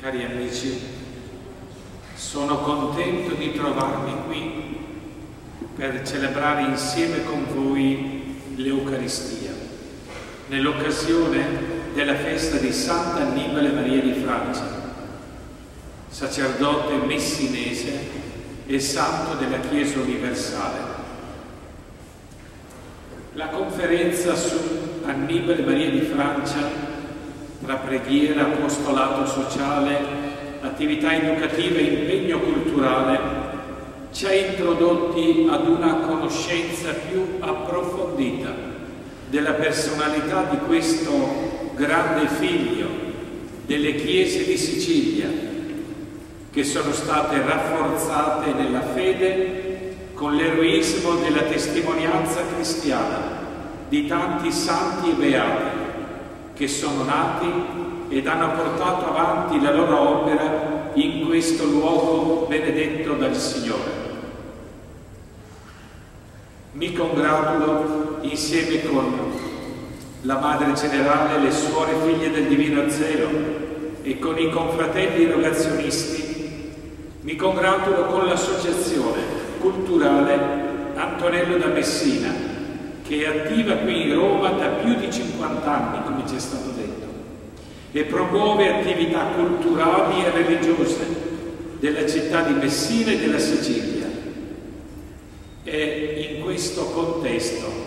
Cari amici, sono contento di trovarmi qui per celebrare insieme con voi l'Eucaristia, nell'occasione della festa di Santa Annibale Maria di Francia, sacerdote messinese e santo della Chiesa universale. La conferenza su Annibale Maria di Francia tra preghiera, apostolato sociale, attività educativa e impegno culturale, ci ha introdotti ad una conoscenza più approfondita della personalità di questo grande figlio delle chiese di Sicilia, che sono state rafforzate nella fede con l'eroismo della testimonianza cristiana di tanti santi e beati che sono nati ed hanno portato avanti la loro opera in questo luogo benedetto dal Signore. Mi congratulo insieme con la Madre Generale, le suore figlie del Divino Zelo e con i confratelli erogazionisti, mi congratulo con l'associazione culturale Antonello da Messina, che è attiva qui in Roma da più di 50 anni, come ci è stato detto, e promuove attività culturali e religiose della città di Messina e della Sicilia. È in questo contesto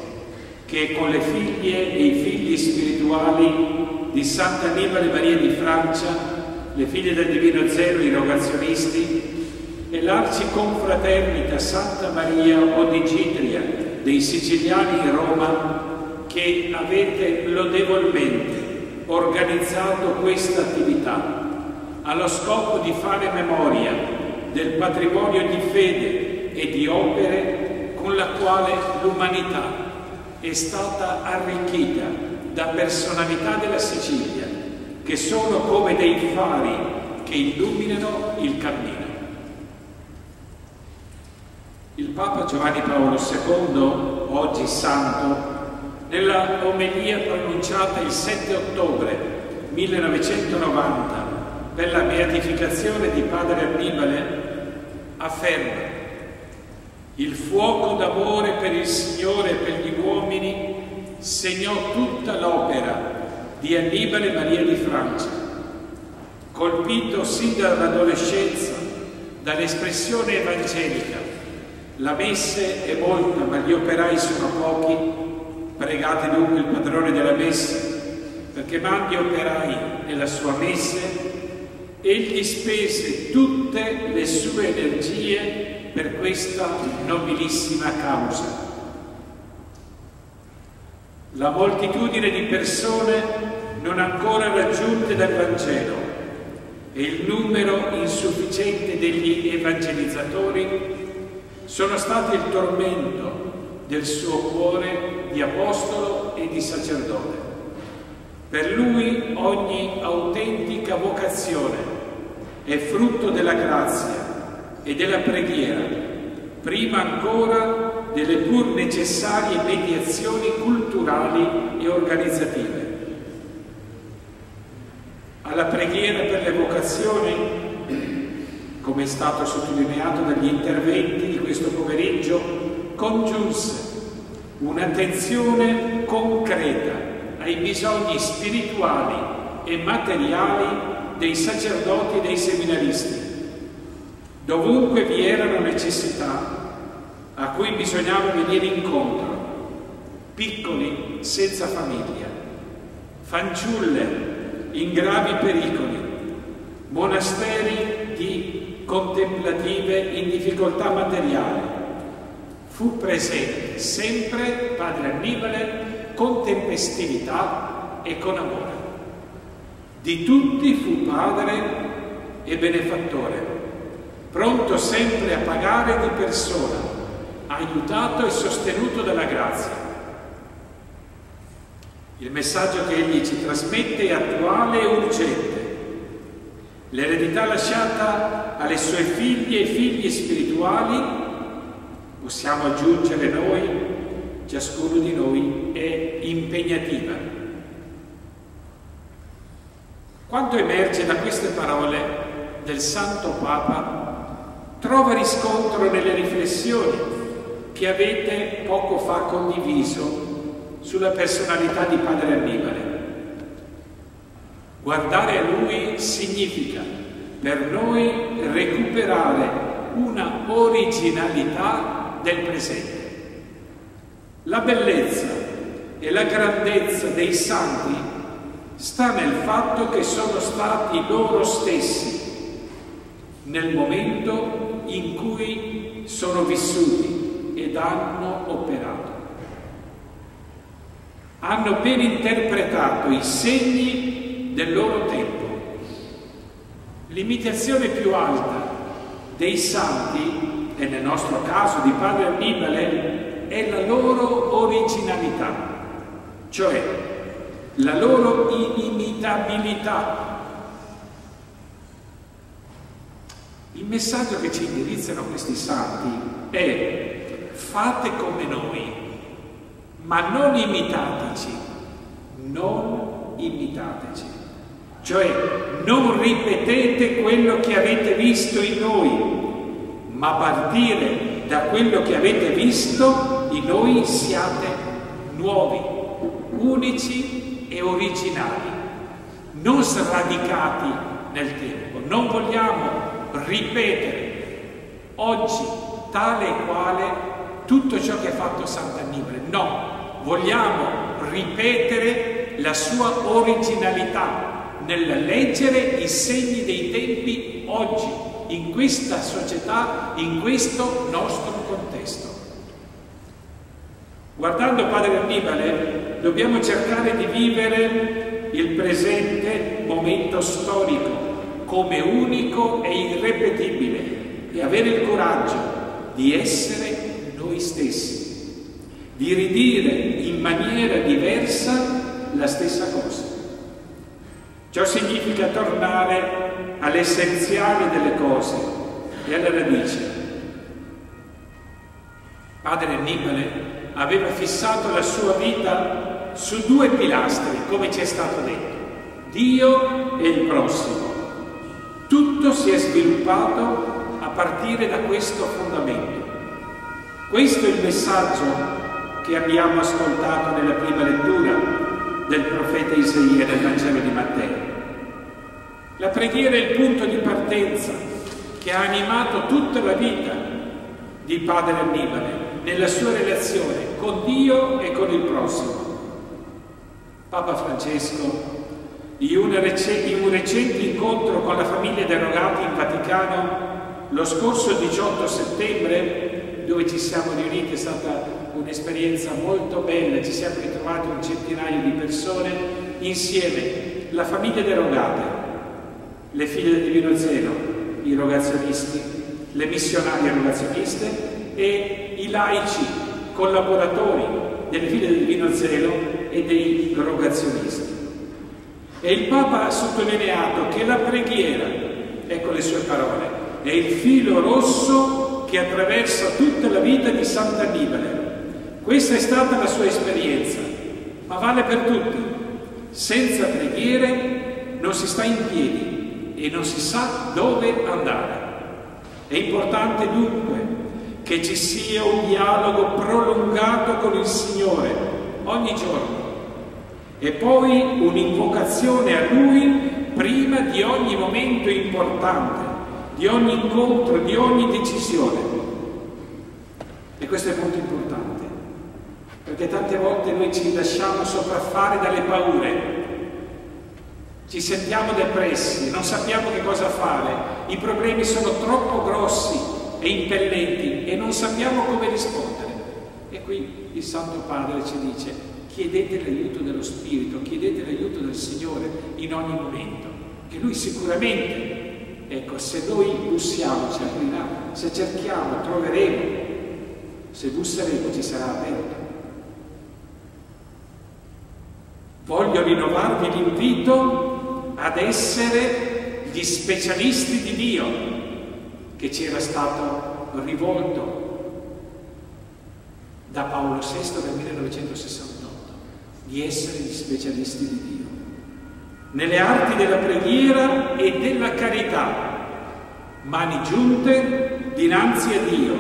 che con le figlie e i figli spirituali di Santa Annibale Maria di Francia, le figlie del Divino Zero, i rogazionisti, e l'arciconfraternita Santa Maria Odigitria, dei siciliani in Roma che avete lodevolmente organizzato questa attività allo scopo di fare memoria del patrimonio di fede e di opere con la quale l'umanità è stata arricchita da personalità della Sicilia che sono come dei fari che illuminano il cammino. Il Papa Giovanni Paolo II, oggi santo, nella omelia pronunciata il 7 ottobre 1990 per la beatificazione di Padre Annibale, afferma il fuoco d'amore per il Signore e per gli uomini segnò tutta l'opera di Annibale Maria di Francia, colpito sin dall'adolescenza dall'espressione evangelica la messe è molta, ma gli operai sono pochi. Pregate dunque il padrone della messa, perché mandi operai nella sua messe. Egli spese tutte le sue energie per questa nobilissima causa. La moltitudine di persone non ancora raggiunte dal Vangelo e il numero insufficiente degli evangelizzatori sono stati il tormento del suo cuore di apostolo e di sacerdote. Per lui ogni autentica vocazione è frutto della grazia e della preghiera, prima ancora delle pur necessarie mediazioni culturali e organizzative. Alla preghiera per le vocazioni come è stato sottolineato dagli interventi di questo pomeriggio, congiunse un'attenzione concreta ai bisogni spirituali e materiali dei sacerdoti e dei seminaristi. Dovunque vi erano necessità a cui bisognava venire incontro, piccoli senza famiglia, fanciulle in gravi pericoli, monasteri di contemplative in difficoltà materiale. Fu presente sempre Padre Annibale con tempestività e con amore. Di tutti fu padre e benefattore, pronto sempre a pagare di persona, aiutato e sostenuto dalla grazia. Il messaggio che egli ci trasmette è attuale e urgente L'eredità lasciata alle sue figlie e figli spirituali, possiamo aggiungere noi, ciascuno di noi, è impegnativa. Quanto emerge da queste parole del Santo Papa trova riscontro nelle riflessioni che avete poco fa condiviso sulla personalità di Padre Annibale. Guardare a Lui significa per noi recuperare una originalità del presente. La bellezza e la grandezza dei santi sta nel fatto che sono stati loro stessi nel momento in cui sono vissuti ed hanno operato. Hanno ben interpretato i segni del loro tempo. L'imitazione più alta dei santi, e nel nostro caso di Padre Annibale, è la loro originalità, cioè la loro inimitabilità Il messaggio che ci indirizzano questi santi è fate come noi, ma non imitateci, non imitateci. Cioè non ripetete quello che avete visto in noi, ma partire da quello che avete visto in noi siate nuovi, unici e originali, non sradicati nel tempo. Non vogliamo ripetere oggi tale e quale tutto ciò che ha fatto Sant'Annibale. No, vogliamo ripetere la sua originalità nel leggere i segni dei tempi oggi, in questa società, in questo nostro contesto. Guardando Padre Annibale, dobbiamo cercare di vivere il presente momento storico come unico e irrepetibile e avere il coraggio di essere noi stessi, di ridire in maniera diversa la stessa cosa. Ciò significa tornare all'essenziale delle cose e alla radice. Padre Annibale aveva fissato la sua vita su due pilastri, come ci è stato detto, Dio e il prossimo. Tutto si è sviluppato a partire da questo fondamento. Questo è il messaggio che abbiamo ascoltato nella prima lettura del profeta Isaia del Vangelo di Matteo. La preghiera è il punto di partenza che ha animato tutta la vita di Padre Annibale nella sua relazione con Dio e con il prossimo. Papa Francesco in un, recente incontro con la famiglia derogati in Vaticano lo scorso 18 settembre, dove ci siamo riuniti, è stata un'esperienza molto bella, ci siamo ritrovati un centinaio di persone insieme, la famiglia derogate, le figlie del Divino Zelo, i rogazionisti, le missionarie rogazioniste e i laici collaboratori delle figlie del Divino Zelo e dei rogazionisti. E il Papa ha sottolineato che la preghiera, ecco le sue parole, è il filo rosso che attraversa tutta la vita di Sant'Annibale. Questa è stata la sua esperienza, ma vale per tutti. Senza preghiere non si sta in piedi e non si sa dove andare. È importante dunque che ci sia un dialogo prolungato con il Signore ogni giorno e poi un'invocazione a Lui prima di ogni momento importante, di ogni incontro, di ogni decisione. E questo è molto importante, perché tante volte noi ci lasciamo sopraffare dalle paure, ci sentiamo depressi, non sappiamo che cosa fare, i problemi sono troppo grossi e impellenti e non sappiamo come rispondere. E qui il Santo Padre ci dice, chiedete l'aiuto dello Spirito, chiedete l'aiuto del Signore in ogni momento, che Lui sicuramente, ecco, se noi bussiamo ci aprirà, se cerchiamo troveremo, se busseremo ci sarà aperto. Voglio rinnovarvi l'invito ad essere gli specialisti di Dio che ci era stato rivolto da Paolo VI nel 1968 di essere gli specialisti di Dio. nelle arti della preghiera e della carità, mani giunte dinanzi a Dio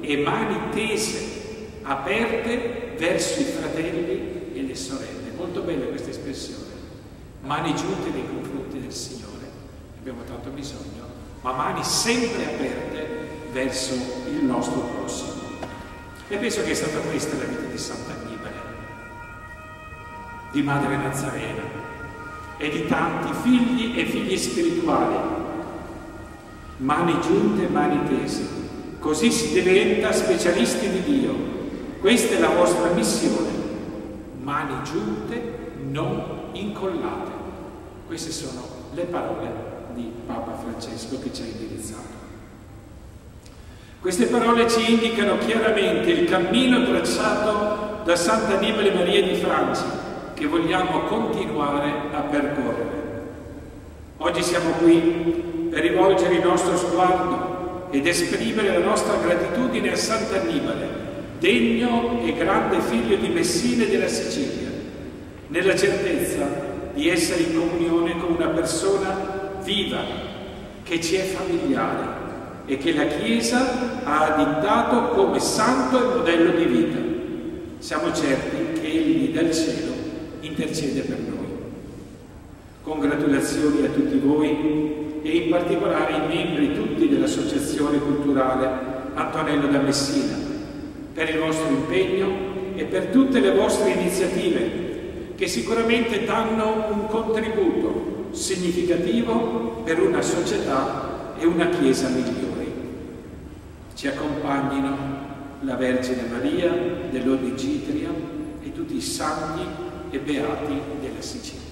e mani tese, aperte verso i fratelli e le sorelle. Molto bella questa espressione. Mani giunte nei confronti del Signore, abbiamo tanto bisogno, ma mani sempre aperte verso il nostro prossimo. E penso che è stata questa la vita di Sant'Annibale, di Madre Nazarena e di tanti figli e figli spirituali. Mani giunte, mani tese. Così si diventa specialisti di Dio. Questa è la vostra missione. Mani giunte, non incollate. Queste sono le parole di Papa Francesco che ci ha indirizzato. Queste parole ci indicano chiaramente il cammino tracciato da Sant'Annibale Maria di Francia che vogliamo continuare a percorrere. Oggi siamo qui per rivolgere il nostro sguardo ed esprimere la nostra gratitudine a Sant'Annibale, degno e grande figlio di Messina e della Sicilia, nella certezza di essere in comunione con una persona viva, che ci è familiare e che la Chiesa ha additato come santo e modello di vita. Siamo certi che Egli dal cielo intercede per noi. Congratulazioni a tutti voi e in particolare ai membri tutti dell'Associazione Culturale Antonello da Messina per il vostro impegno e per tutte le vostre iniziative che sicuramente danno un contributo significativo per una società e una Chiesa migliori. Ci accompagnino la Vergine Maria dell'Odigitria e tutti i santi e beati della Sicilia.